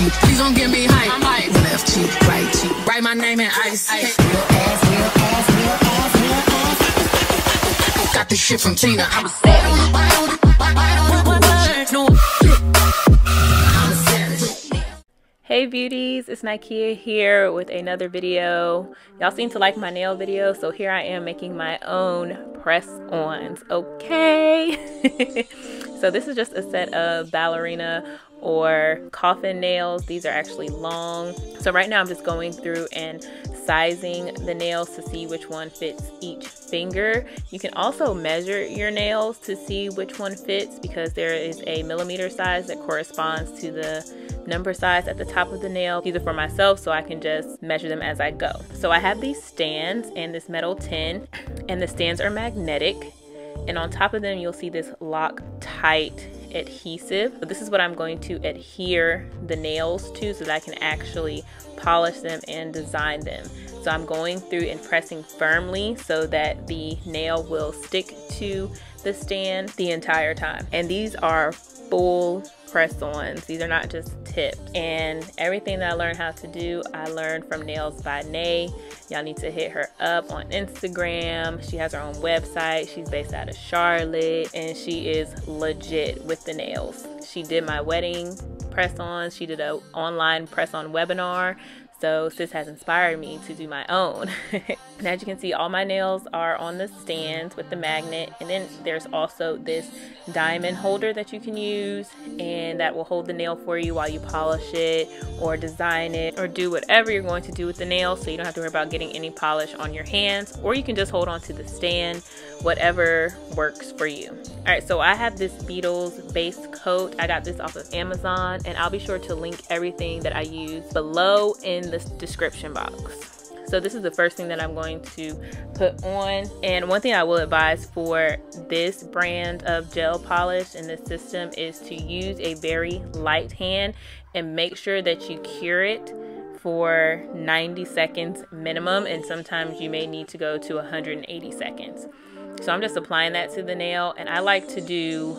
cheek. Please don't give me hype. I'm left cheek, right cheek. Write my name in ice. ice. Real ass, real ass, real ass, real ass. Got this shit from Tina. I'm a savage. Hey beauties, it's Nikea here with another video. Y'all seem to like my nail video, so here I am making my own press-ons, okay? so this is just a set of ballerina or coffin nails. These are actually long. So right now I'm just going through and sizing the nails to see which one fits each finger. You can also measure your nails to see which one fits because there is a millimeter size that corresponds to the number size at the top of the nail. These are for myself so I can just measure them as I go. So I have these stands and this metal tin and the stands are magnetic and on top of them you'll see this Loctite adhesive. But this is what I'm going to adhere the nails to so that I can actually polish them and design them. So I'm going through and pressing firmly so that the nail will stick to the stand the entire time. And these are full press-ons. These are not just tips. And everything that I learned how to do, I learned from Nails by Nae. Y'all need to hit her up on Instagram. She has her own website. She's based out of Charlotte and she is legit with the nails. She did my wedding press-ons. She did a online press-on webinar. So sis has inspired me to do my own. and as you can see, all my nails are on the stands with the magnet. And then there's also this diamond holder that you can use and that will hold the nail for you while you polish it or design it or do whatever you're going to do with the nail so you don't have to worry about getting any polish on your hands or you can just hold on to the stand, whatever works for you. All right, so I have this Beetles base coat. I got this off of Amazon and I'll be sure to link everything that I use below in the description box. So this is the first thing that I'm going to put on. And one thing I will advise for this brand of gel polish in this system is to use a very light hand and make sure that you cure it for 90 seconds minimum and sometimes you may need to go to 180 seconds. So I'm just applying that to the nail and I like to do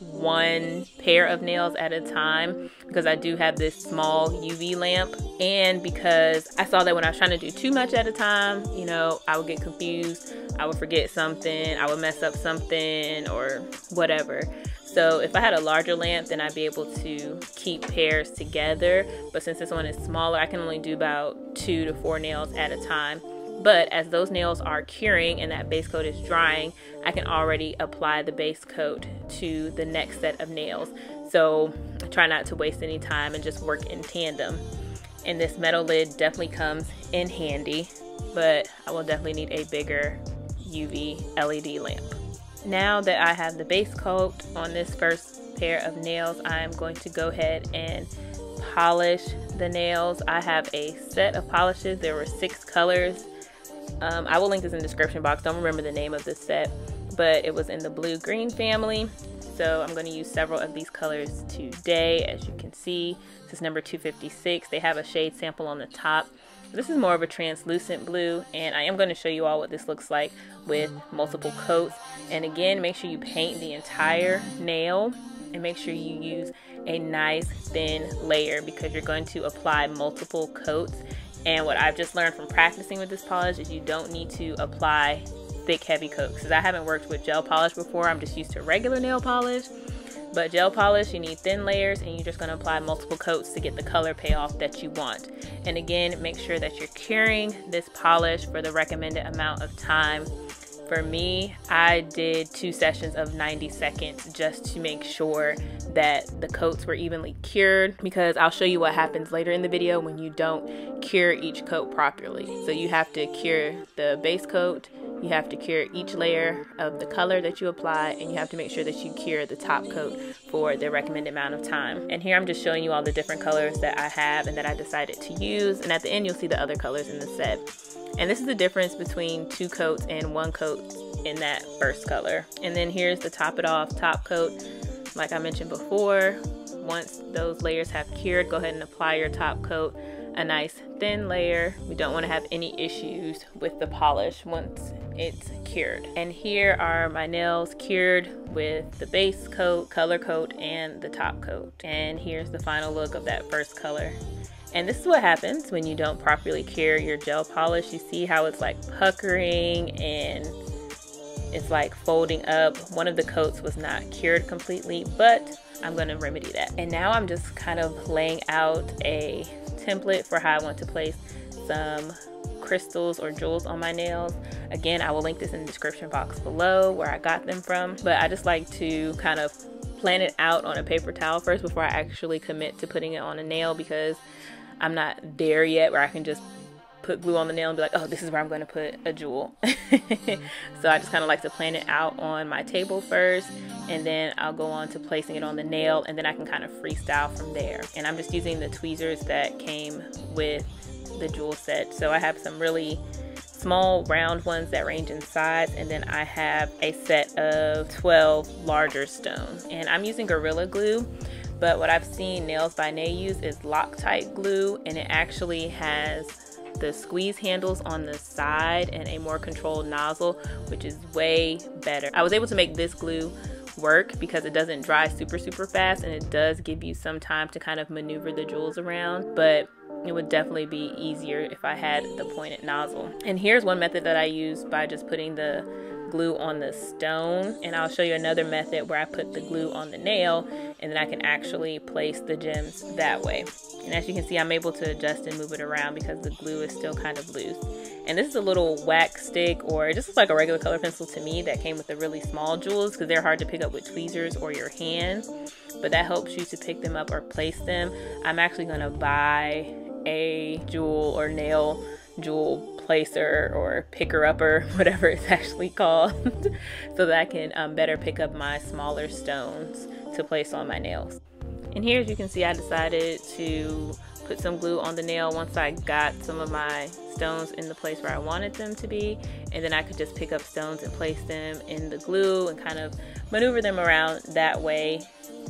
one pair of nails at a time because I do have this small UV lamp and because I saw that when I was trying to do too much at a time, you know, I would get confused, I would forget something, I would mess up something or whatever. So if I had a larger lamp, then I'd be able to keep pairs together. But since this one is smaller, I can only do about two to four nails at a time. But as those nails are curing and that base coat is drying, I can already apply the base coat to the next set of nails. So I try not to waste any time and just work in tandem. And this metal lid definitely comes in handy, but I will definitely need a bigger UV LED lamp. Now that I have the base coat on this first pair of nails, I am going to go ahead and polish the nails. I have a set of polishes. There were six colors um, I will link this in the description box. Don't remember the name of this set, but it was in the blue green family. So I'm going to use several of these colors today. As you can see, this is number 256. They have a shade sample on the top. This is more of a translucent blue, and I am going to show you all what this looks like with multiple coats. And again, make sure you paint the entire nail and make sure you use a nice thin layer because you're going to apply multiple coats and what I've just learned from practicing with this polish is you don't need to apply thick heavy coats because I haven't worked with gel polish before. I'm just used to regular nail polish. But gel polish, you need thin layers and you're just going to apply multiple coats to get the color payoff that you want. And again, make sure that you're curing this polish for the recommended amount of time for me, I did two sessions of 90 seconds just to make sure that the coats were evenly cured because I'll show you what happens later in the video when you don't cure each coat properly. So you have to cure the base coat, you have to cure each layer of the color that you apply, and you have to make sure that you cure the top coat for the recommended amount of time. And here I'm just showing you all the different colors that I have and that I decided to use. And at the end, you'll see the other colors in the set. And this is the difference between two coats and one coat in that first color. And then here's the top it off top coat. Like I mentioned before, once those layers have cured, go ahead and apply your top coat a nice thin layer. We don't want to have any issues with the polish once it's cured. And here are my nails cured with the base coat, color coat, and the top coat. And here's the final look of that first color. And this is what happens when you don't properly cure your gel polish. You see how it's like puckering and it's like folding up. One of the coats was not cured completely, but I'm gonna remedy that. And now I'm just kind of laying out a template for how I want to place some crystals or jewels on my nails. Again, I will link this in the description box below where I got them from, but I just like to kind of plan it out on a paper towel first before I actually commit to putting it on a nail because I'm not there yet where I can just put glue on the nail and be like, oh, this is where I'm going to put a jewel. so I just kind of like to plan it out on my table first, and then I'll go on to placing it on the nail, and then I can kind of freestyle from there. And I'm just using the tweezers that came with the jewel set. So I have some really small round ones that range in size and then I have a set of 12 larger stones and I'm using Gorilla Glue but what I've seen Nails by Nae use is Loctite glue and it actually has the squeeze handles on the side and a more controlled nozzle which is way better. I was able to make this glue work because it doesn't dry super super fast and it does give you some time to kind of maneuver the jewels around but it would definitely be easier if I had the pointed nozzle. And here's one method that I use by just putting the glue on the stone and I'll show you another method where I put the glue on the nail and then I can actually place the gems that way. And as you can see I'm able to adjust and move it around because the glue is still kind of loose. And this is a little wax stick or it just looks like a regular color pencil to me that came with the really small jewels because they're hard to pick up with tweezers or your hand. But that helps you to pick them up or place them. I'm actually going to buy a jewel or nail jewel placer or picker upper, whatever it's actually called, so that I can um, better pick up my smaller stones to place on my nails. And here, as you can see, I decided to put some glue on the nail once I got some of my stones in the place where I wanted them to be. And then I could just pick up stones and place them in the glue and kind of maneuver them around that way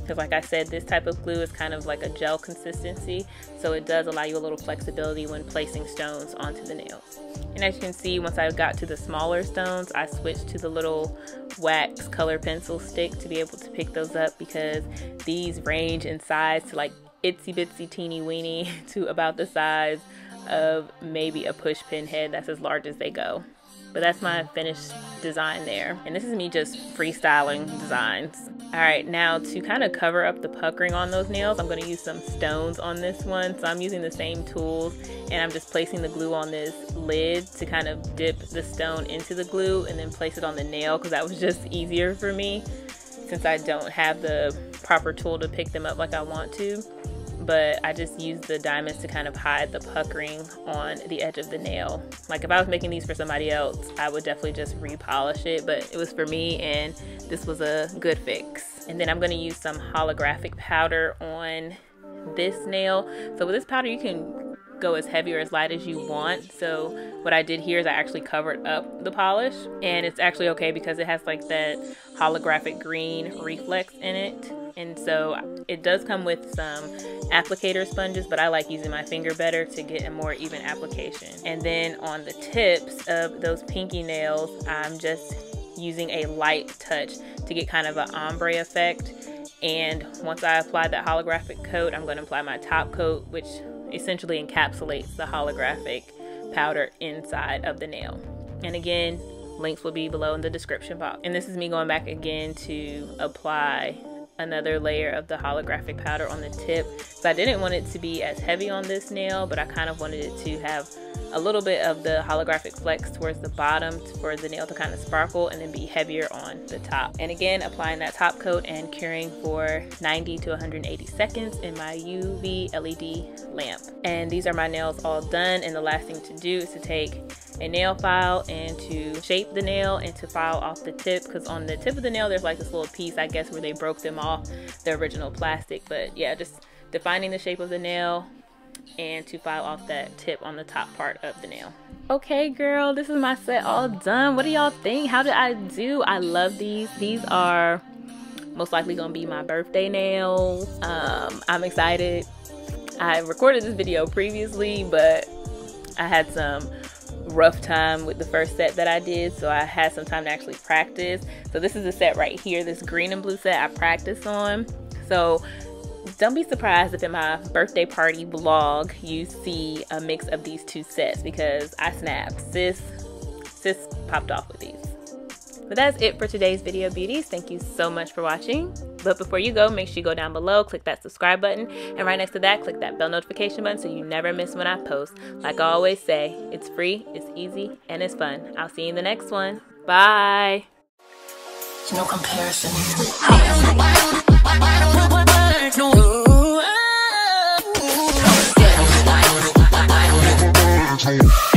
because like I said this type of glue is kind of like a gel consistency so it does allow you a little flexibility when placing stones onto the nails and as you can see once I got to the smaller stones I switched to the little wax color pencil stick to be able to pick those up because these range in size to like itsy bitsy teeny weeny to about the size of maybe a push pin head that's as large as they go but that's my finished design there. And this is me just freestyling designs. All right, now to kind of cover up the puckering on those nails, I'm gonna use some stones on this one. So I'm using the same tools and I'm just placing the glue on this lid to kind of dip the stone into the glue and then place it on the nail because that was just easier for me since I don't have the proper tool to pick them up like I want to but I just used the diamonds to kind of hide the puckering on the edge of the nail. Like if I was making these for somebody else, I would definitely just repolish it, but it was for me and this was a good fix. And then I'm gonna use some holographic powder on this nail. So with this powder, you can go as heavy or as light as you want. So what I did here is I actually covered up the polish and it's actually okay because it has like that holographic green reflex in it. And so it does come with some applicator sponges, but I like using my finger better to get a more even application. And then on the tips of those pinky nails, I'm just using a light touch to get kind of an ombre effect. And once I apply that holographic coat, I'm going to apply my top coat, which essentially encapsulates the holographic powder inside of the nail. And again, links will be below in the description box. And this is me going back again to apply another layer of the holographic powder on the tip. So I didn't want it to be as heavy on this nail, but I kind of wanted it to have a little bit of the holographic flex towards the bottom for the nail to kind of sparkle and then be heavier on the top. And again, applying that top coat and curing for 90 to 180 seconds in my UV LED lamp. And these are my nails all done. And the last thing to do is to take a nail file and to shape the nail and to file off the tip because on the tip of the nail there's like this little piece I guess where they broke them off the original plastic but yeah just defining the shape of the nail and to file off that tip on the top part of the nail. Okay, girl, this is my set all done. What do y'all think? How did I do? I love these. These are most likely gonna be my birthday nails. Um, I'm excited. I recorded this video previously, but I had some rough time with the first set that I did, so I had some time to actually practice. So this is the set right here, this green and blue set I practiced on. So don't be surprised if in my birthday party vlog you see a mix of these two sets because I snapped. Sis, sis popped off with these. But that's it for today's video, beauties. Thank you so much for watching. But before you go, make sure you go down below, click that subscribe button, and right next to that, click that bell notification button so you never miss when I post. Like I always say, it's free, it's easy, and it's fun. I'll see you in the next one. Bye. No comparison. entertained.